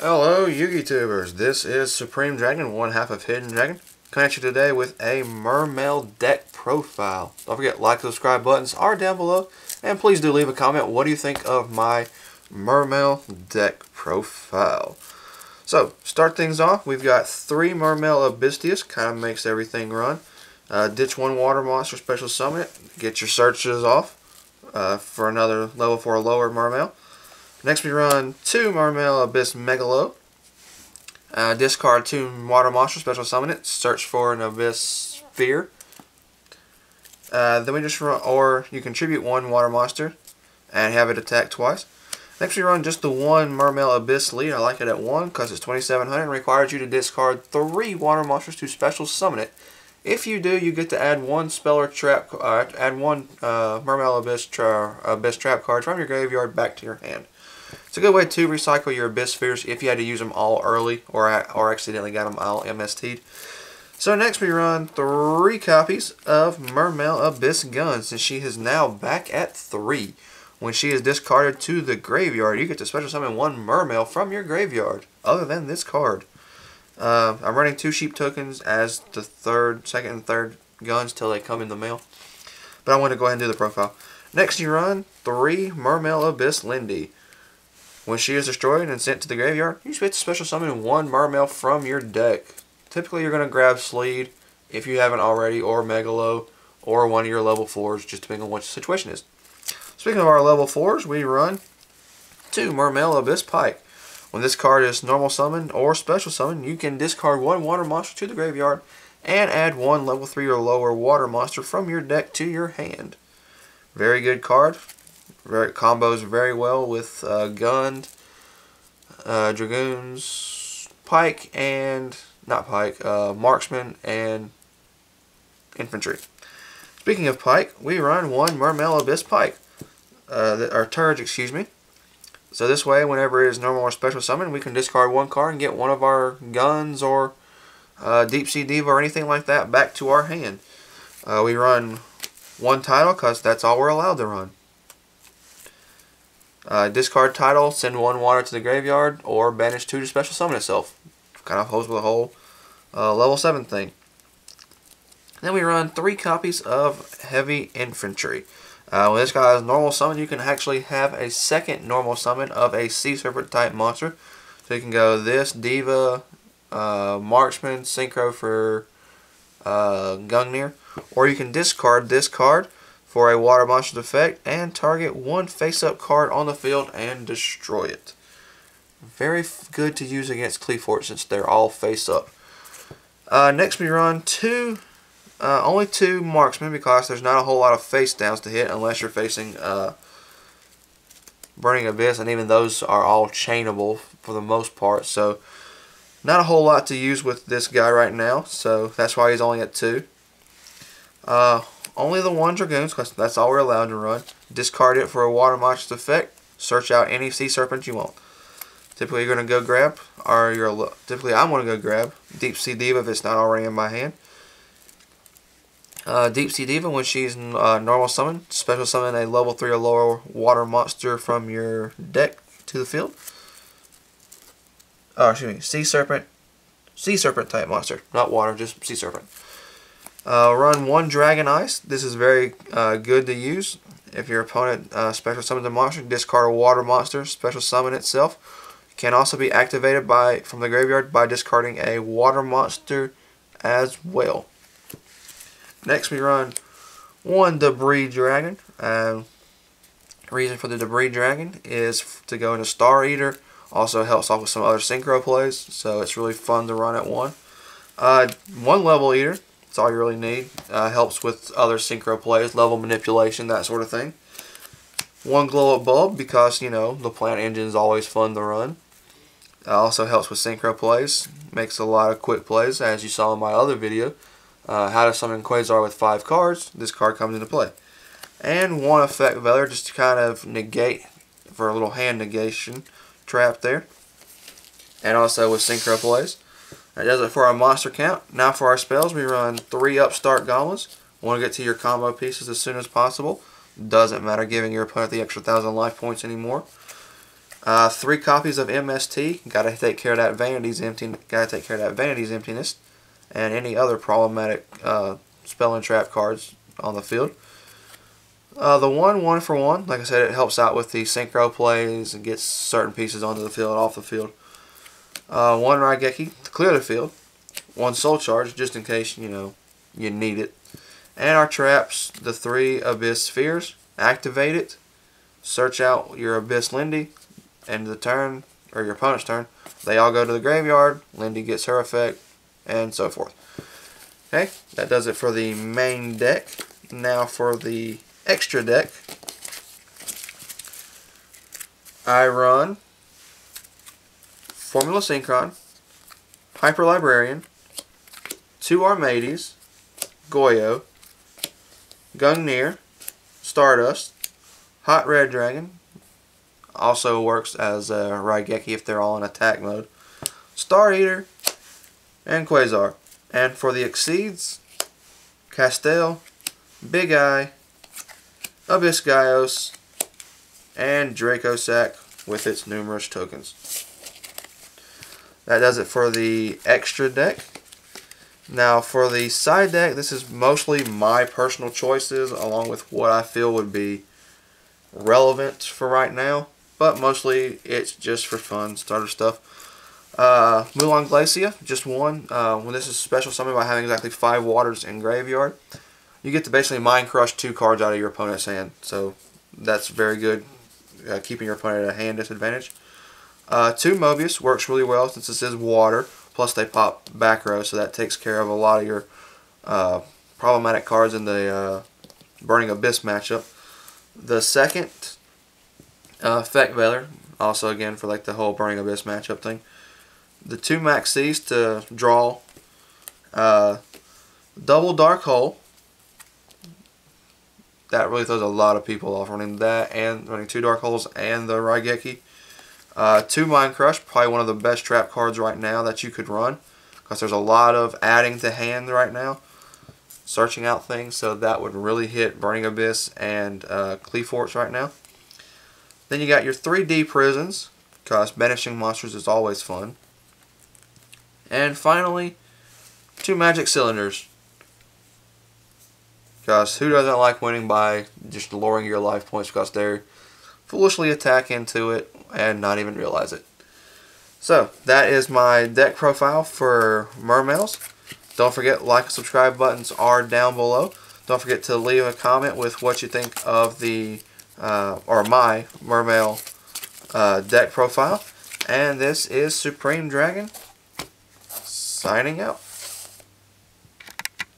Hello, Yugi Tubers. This is Supreme Dragon, one half of Hidden Dragon. Coming at you today with a Mermail deck profile. Don't forget, like, subscribe buttons are down below. And please do leave a comment. What do you think of my Mermail deck profile? So, start things off. We've got three Mermail Abyssteus. Kind of makes everything run. Uh, ditch one Water Monster, Special Summon it. Get your searches off uh, for another level 4 lower Mermail. Next we run two Mermail Abyss Megalo. Uh, discard two Water Monster, Special Summon it. Search for an Abyss Sphere. Uh, then we just run, or you contribute one Water Monster and have it attack twice. Next we run just the one Mermail Abysslede. I like it at 1 because it's 2700 and requires you to discard three Water Monsters to Special Summon it. If you do, you get to add one spell or trap, uh, add one uh, Mermail Abyss, tra Abyss Trap card from your graveyard back to your hand. It's a good way to recycle your Abyss Spheres if you had to use them all early or, or accidentally got them all MST'd. So next we run three copies of Mermail Abyss Gun since she is now back at three. When she is discarded to the graveyard, you get to special summon one Mermail from your graveyard, other than this card. Uh, I'm running two sheep tokens as the third, second, and third guns till they come in the mail. But I want to go ahead and do the profile. Next you run three Mermail Abysslinde. When she is destroyed and sent to the graveyard, you get to special summon one Mermail from your deck. Typically you're going to grab Sleed, if you haven't already, or Megalo, or one of your level 4s, just depending on what the situation is. Speaking of our level 4s, we run two Mermail Abyss Pike. When this card is normal summon or special summon, you can discard one water monster to the graveyard and add one level 3 or lower water monster from your deck to your hand. Very good card very combos very well with uh, uh, Dragoons, Pike, and not Pike, uh, Marksman, and Infantry. Speaking of Pike, we run one Mermail Abyss Pike, uh, or Turge, excuse me. So this way, whenever it is normal or special summon, we can discard one card and get one of our guns or uh, Deep Sea Diva or anything like that back to our hand. Uh, we run one Tidal because that's all we're allowed to run. Uh, discard Tidal, send one water to the graveyard, or banish two to special summon itself. Kind of holds with the whole uh, level 7 thing. Then we run three copies of Heavy Infantry. Uh, when this guy has normal summon, you can actually have a second normal summon of a Sea Serpent type monster. So you can go this, Diva, uh, Marksman, Synchro for uh, Gungnir. Or you can discard this card for a water monster's effect and target one face-up card on the field and destroy it. Very good to use against Qliphort since they're all face-up. Uh, next we run two, uh, only two marksmen because there's not a whole lot of face downs to hit unless you're facing uh, Burning Abyss and even those are all chainable for the most part. So not a whole lot to use with this guy right now. So that's why he's only at two. Uh, only the one Dragoons, because that's all we're allowed to run. Discard it for a Water Monster's effect. Search out any Sea Serpent you want. Typically you're going to go grab, or you're typically I'm going to go grab Deep Sea Diva if it's not already in my hand. Uh, Deep Sea Diva, when she's uh, normal summon, special summon a level 3 or lower water monster from your deck to the field. Oh, excuse me, Sea Serpent, Sea Serpent type monster, not water, just Sea Serpent. Uh, run one Dragon Ice. This is very uh, good to use. If your opponent uh, special summons a monster, discard a water monster, special summon itself. It can also be activated by from the graveyard by discarding a water monster as well. Next we run one Debris Dragon. Um, reason for the Debris Dragon is to go into Star Eater. Also helps off with some other synchro plays, so it's really fun to run at one. Uh, one Level Eater that's all you really need. Uh, helps with other synchro plays, level manipulation, that sort of thing. One glow up bulb because, you know, the plant engine is always fun to run. Uh, also helps with synchro plays. Makes a lot of quick plays, as you saw in my other video. Uh, how to summon Quasar with five cards. This card comes into play. And one effect Veiler just to kind of negate for a little hand negation trap there. And also with synchro plays. That does it for our monster count. Now for our spells, we run three Upstart Goblins. Want to get to your combo pieces as soon as possible. Doesn't matter giving your opponent the extra thousand life points anymore. Uh, three copies of MST. Got to take care of that vanity's empty. Got to take care of that vanity's emptiness, and any other problematic uh, spell and trap cards on the field. Uh, the one one for one, like I said, it helps out with the synchro plays and gets certain pieces onto the field, off the field. Uh, one Raigeki to clear the field. One soul charge just in case you know you need it. And our traps, the three Abyss Spheres. Activate it. Search out your Abysslinde. Of the turn, or your opponent's turn. They all go to the graveyard. Linde gets her effect, and so forth. Okay, that does it for the main deck. Now for the extra deck. I run Formula Synchron, Hyper Librarian, two Armades, Goyo, Gungnir, Stardust, Hot Red Dragon, also works as a Raigeki if they're all in attack mode, Star Eater, and Quasar. And for the Exceeds, Castel, Big Eye, Abyss Gaios, and Dracossack with its numerous tokens. That does it for the extra deck. Now for the side deck, this is mostly my personal choices along with what I feel would be relevant for right now. But mostly it's just for fun, starter stuff. Uh, Moulinglacia, just one. Uh, when this is special summon by having exactly five waters in graveyard, you get to basically mind crush two cards out of your opponent's hand. So that's very good, uh, keeping your opponent at a hand disadvantage. Uh, two Mobius works really well since this is water. Plus they pop back row, so that takes care of a lot of your uh, problematic cards in the uh, Burning Abyss matchup. The second, uh, Effect Veiler, also again for like the whole Burning Abyss matchup thing. The two Maxis to draw uh, double Dark Hole. That really throws a lot of people off running that and running two Dark Holes and the Raigeki. Uh, two Mind Crush, probably one of the best trap cards right now that you could run. Because there's a lot of adding to hand right now. Searching out things, so that would really hit Burning Abyss and uh, right now. Then you got your 3D prisons, because banishing monsters is always fun. And finally, two magic cylinders. Because who doesn't like winning by just lowering your life points because they're foolishly attack into it and not even realize it. So, that is my deck profile for Mermails. Don't forget, like and subscribe buttons are down below. Don't forget to leave a comment with what you think of the, uh, or my Mermail uh, deck profile. And this is Supreme Dragon, signing out.